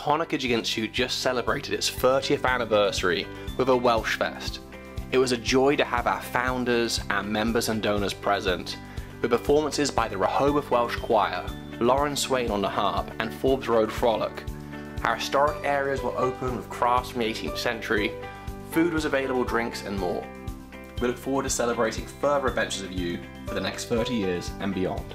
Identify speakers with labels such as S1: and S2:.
S1: Conococheague just celebrated its 30th anniversary with a Welsh Fest. It was a joy to have our founders, our members and donors present, with performances by the Rehoboth Welsh Choir, Lauren Swain on the harp and Forbes Road Frolic. Our historic areas were open with crafts from the 18th century, food was available, drinks and more. We look forward to celebrating further adventures of you for the next 30 years and beyond.